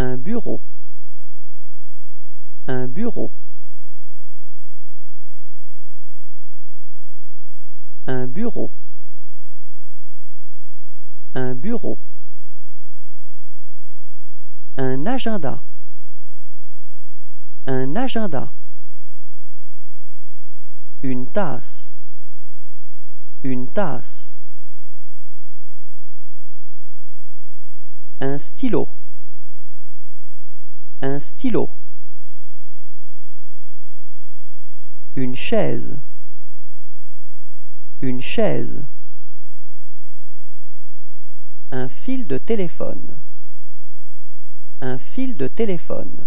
Un bureau. Un bureau. Un bureau. Un bureau. Un agenda. Un agenda. Une tasse. Une tasse. Un stylo. Un stylo. Une chaise. Une chaise. Un fil de téléphone. Un fil de téléphone.